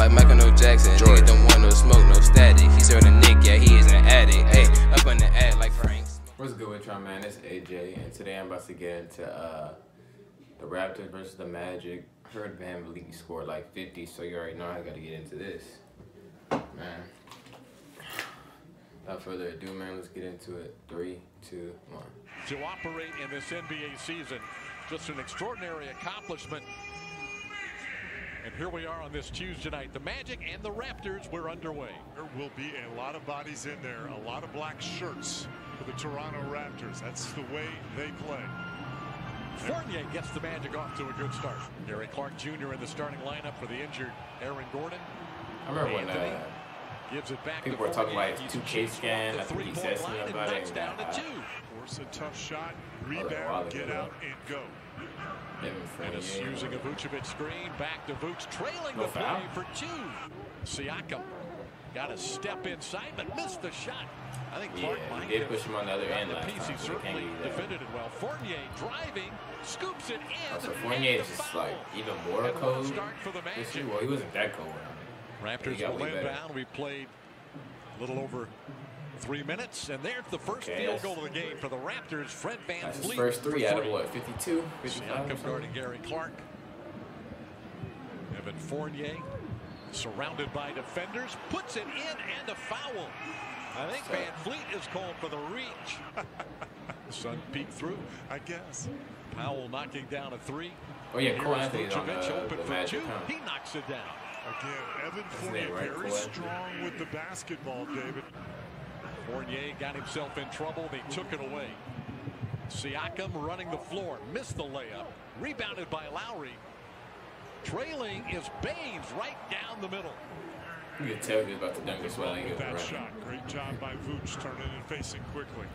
like Michael No Jackson. Jordan. Nigga don't want no smoke, no static. He served a Nick, yeah, he is an addict. Hey, up on the ad like Frank. What's good with y'all, man? It's AJ, and today I'm about to get into uh, the Raptors versus the Magic. Heard VanVleet scored like 50, so you already know I gotta get into this. Man. Without further ado, man, let's get into it. Three, two, one. To operate in this NBA season, just an extraordinary accomplishment. And here we are on this Tuesday night. The Magic and the Raptors, we're underway. There will be a lot of bodies in there, a lot of black shirts for the Toronto Raptors. That's the way they play. Fournier gets the Magic off to a good start. Gary Clark Jr. in the starting lineup for the injured Aaron Gordon. I remember when uh, gives it back people were talking about his 2K scan. I think he said something about it. Down to two. Force a tough shot, rebound, get out, and go. Dennis using a Vucevic screen. Back to Vooch, trailing the play for two. Siakam got a step inside, but missed the shot. I think Clark yeah, might did push him on the other end the last piece. time, He certainly defended it well. Fournier driving, scoops it in. So Fournier is just like even more and cold. Start for the this year. Well, he wasn't that cold. Raptors will inbound. We played a little over three minutes, and there's the first okay, field goal of the game for the Raptors. Fred Van That's Fleet. his first three out of what, 52? Siakam guarding Gary Clark. Evan Fournier surrounded by defenders, puts it in and a foul. I think so. Van Fleet is called for the reach. the sun peeked through, I guess. Powell knocking down a three. Oh yeah, Cole Anthony's on the, uh, open the for Magic. two. Huh? He knocks it down. Again, Evan Fournier right, very strong with the basketball, David. Fournier got himself in trouble. They took it away. Siakam running the floor. Missed the layup. Rebounded by Lowry. Trailing is Baynes right down the middle. You can tell he's about to dunk this well. With That right. shot. Great job by Vooch turning and facing quickly.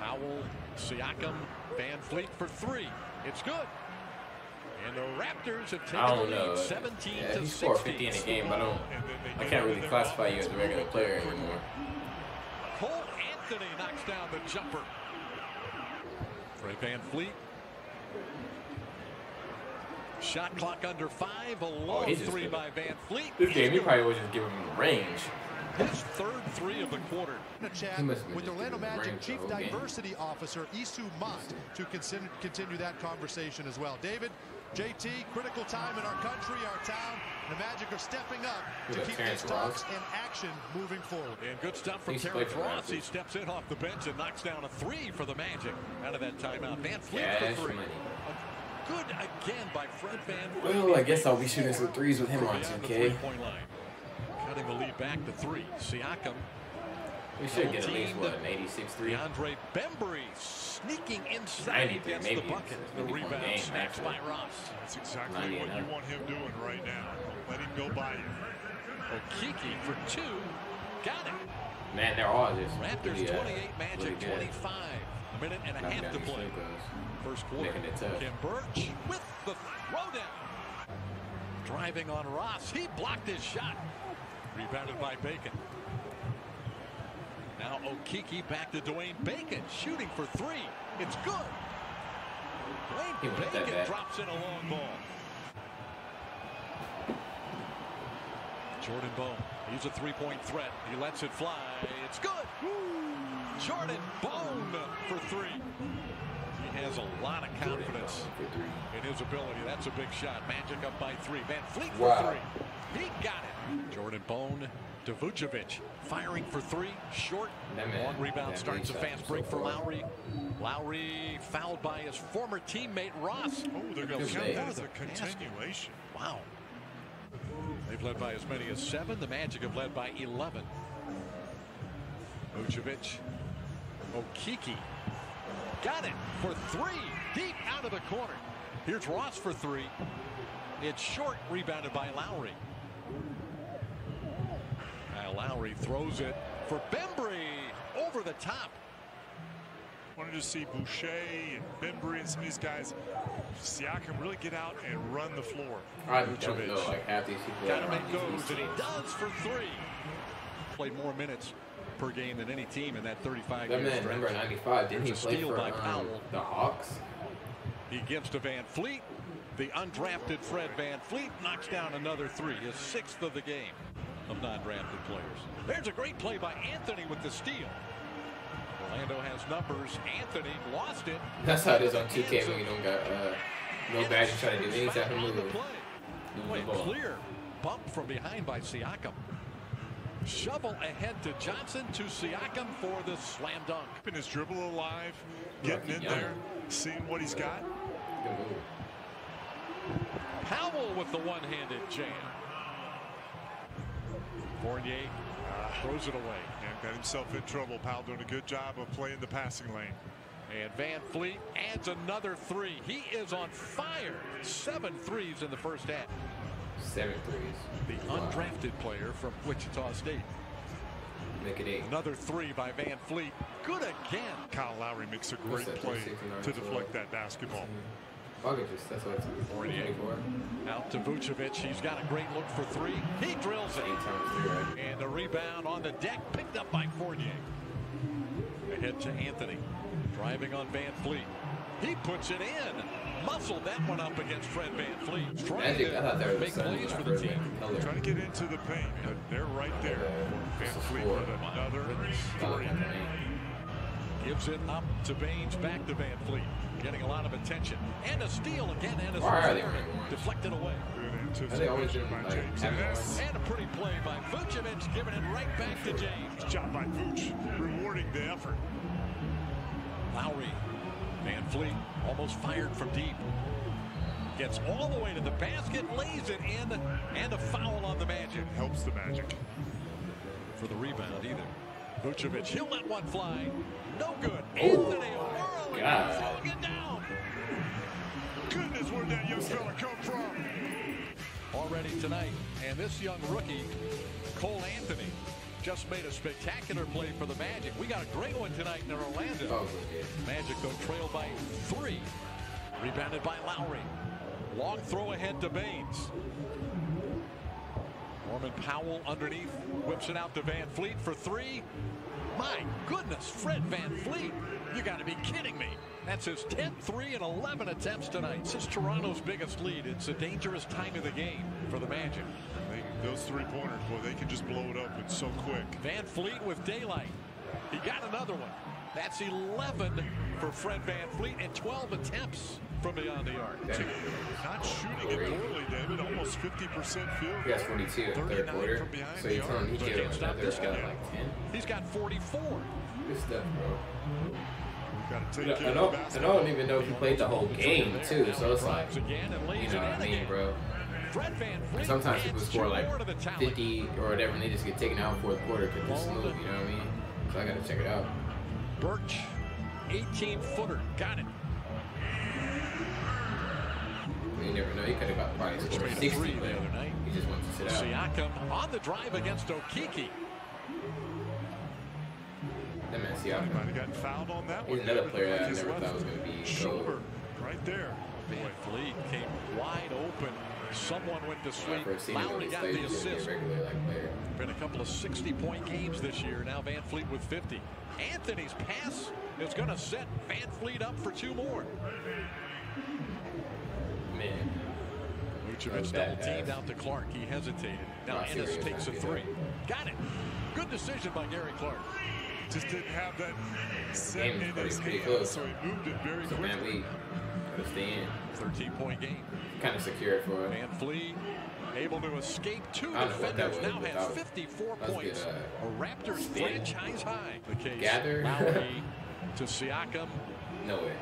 Powell, Siakam, VanVleet for three. It's good. And the Raptors have taken I don't the know. lead 17 yeah, to he 60. scored 50 in a game, but I don't. I can't really classify you as a regular player anymore. Cole Anthony knocks down the jumper. Ray Van Fleet. Shot clock under five. A long oh, three by Van Fleet. This game, you probably was just give him the range. His third three of the quarter. Chat with Orlando Magic Chief Diversity Officer Isu Mont to continue that conversation as well. David, JT, critical time in our country, our town. The Magic are stepping up to keep these talks in action moving forward. And good stuff from Terrence Ross. He steps in off the bench and knocks down a three for the Magic out of that timeout. VanVleet yeah, for three. Money. Good again by Fred VanVleet. Well, I guess I'll be shooting some threes with him on 2K. Cutting the lead back to three. Siakam. We should get at least, what, an 86 3? DeAndre Bembry sneaking inside against the bucket. The rebound snatched by Ross. That's exactly what you want him doing right now. Let him go by you. Okeke for two. Got it. Man, they're all just Raptors really, 28, uh, Magic really 25. A minute and a Not half to play. First quarter. Khem Birch with the throwdown. Driving on Ross. He blocked his shot. Rebounded by Bacon. Now Okeke back to Dwayne Bacon. Shooting for three. It's good. Dwayne Bacon drops in a long ball. Jordan Bone. He's a three-point threat. He lets it fly. It's good. Jordan Bone for three. He has a lot of confidence in his ability. That's a big shot. Magic up by three. VanVleet for wow. three. He got it. Jordan Bone to Vucevic. Firing for three. Short. Long rebound. Starts a fast break for Lowry. Lowry fouled by his former teammate Ross. Oh, they're going to count that as a continuation. Wow. They've led by as many as seven. The Magic have led by 11. Vucevic. Okeke. Got it for three. Deep out of the corner. Here's Ross for three. It's short. Rebounded by Lowry. Now Lowry throws it for Bembry. Over the top. Wanted to see Boucher and Bembry and some of these guys. Siakam really get out and run the floor. I don't know, like half these people. Gotta make those, and he does for three. Played more minutes per game than any team in that 35 that year man, stretch. number 95, didn't There's he a play steal for by um, Powell. the Hawks? He gives to VanVleet. The undrafted Fred VanVleet knocks down another three, his sixth of the game of non-drafted players. There's a great play by Anthony with the steal. Orlando has numbers. Anthony lost it. That's how it is on 2K when you don't got uh, no badge to try to do any type of move. Lose Wait, the clear bump from behind by Siakam. Shovel ahead to Johnson to Siakam for the slam dunk. Keeping his dribble alive, getting in there, seeing what he's got. Good. Powell with the one-handed jam. Fournier uh, throws it away. And got himself in trouble. Powell doing a good job of playing the passing lane. And Van Fleet adds another three. He is on fire. Seven threes in the first half. Seven threes. The Wow. undrafted player from Wichita State. Make it eight. Another three by VanVleet. Good again. Kyle Lowry makes a great play to deflect that basketball. Mm-hmm. August, that's what it's Fournier. 24. Out to Vucevic. He's got a great look for three. He drills it. Eight times three, right? And the rebound on the deck picked up by Fournier. Ahead to Anthony. Driving on Van Fleet. He puts it in. Muscled that one up against Fred VanVleet. Trying Magic, I thought that to was make the plays for the team. went color. Trying to get into the paint, but they're right there. VanVleet with another Color three. Campaign. Gives it up to Baynes, back to VanVleet. Getting a lot of attention. And a steal again. And a Why are they running one? Deflected away. Good they always doing, by like, James Ennis. And a pretty play by Vucevic, giving it right back to James. Job by Vooch, rewarding the effort. Lowry. VanVleet almost fired from deep. Gets all the way to the basket, lays it in, and a foul on the Magic. Helps the Magic. For the rebound, either. Vucevic, he'll let one fly. No good. Oh, Anthony whirling, God. throwing it down. Goodness, where'd that young fella come from? Already tonight. And this young rookie, Cole Anthony, just made a spectacular play for the Magic. We got a great one tonight in Orlando. Oh. Magic, go trail by three. Rebounded by Lowry. Long throw ahead to Baynes. Norman Powell underneath. Whips it out to VanVleet for three. My goodness, Fred VanVleet. You got to be kidding me. That's his 10th three and 11 attempts tonight. This is Toronto's biggest lead. It's a dangerous time of the game for the Magic. They, those three pointers, boy, they can just blow it up. It's so quick. VanVleet with daylight. He got another one. That's 11 for Fred VanVleet and 12 attempts from beyond the arc. Damn. Not shooting it poorly, David. Almost 50% field He has 42 in third quarter. So you're telling me he can't stop another this uh, guy. like 10? He's got 44. Good stuff, bro. I take care know, of the I don't even know if he played the whole game, too. So it's like, Drives again and lays you know what I mean, bro? Fred Van Fleet Sometimes people score like more to the tally. 50 or whatever, and they just get taken out in fourth quarter because they're smooth, you know what I mean? So I gotta check it out. Birch, 18 footer, got it. You never know. He could have got probably scored made a 60, but the other night. he just wants to sit out. Siakam on the drive against Okeke. That man He might have gotten fouled on that He's one. another player that I never thought was gonna be Shoulder, right there. Van Fleet came wide open. Someone went to sleep. seen Lowry got the assist. regular like. Been a couple of 60-point games this year. Now VanVleet with 50. Anthony's pass is going to set Van Fleet up for two more. Man, Vucevic bad double teamed out to Clark. He hesitated. Now Ennis what takes a three. do Got it. Good decision by Gary Clark. Just didn't have that set Game was in pretty- his pretty hand, close. so he moved it very so man, quickly. we gotta stay in. 13-point game. Kind of secure it for him. And Fleet able to escape two I don't know what that defenders. was, Now has 54 that was good, points. uh, a Raptors franchise high. The case. Gather. Lowry to Siakam. No way.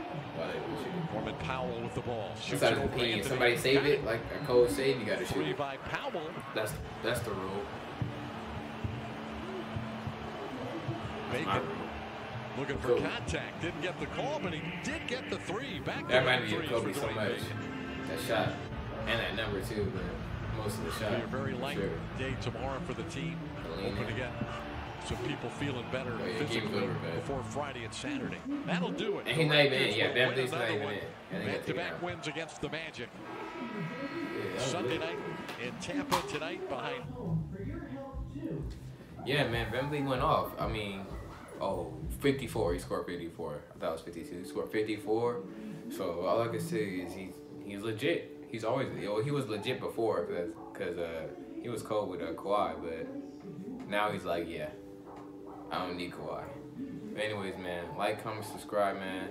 Norman Powell with the ball. Shoots That's it out of over opinion. Anthony. Somebody save it, like a cold save, you gotta shoot Three by Powell. That's that's the rule. My Bacon rule. looking for Cool. contact. Didn't get the call, but he did get the three. Back That reminded me of Kobe so much. That shot and that number too, but most of the shot. Be a very light Sure. day tomorrow for the team. Lean Hoping to in. get some people feeling better yeah, physically over, before Friday and Saturday. That'll do it. He's not even in. Yeah, Van not even in. And they got taken Back-to-back wins against the Magic. Yeah, Sunday good. night in Tampa tonight behind Yeah, man, Wembley went off. I mean, oh, 54. He scored 54. I thought it was 52. He scored 54. So all I can say is he's he's legit. he's always well, he was legit before because because uh, he was cold with uh, Kawhi, but now he's like, yeah, I don't need Kawhi. But anyways, man, like, comment, subscribe, man.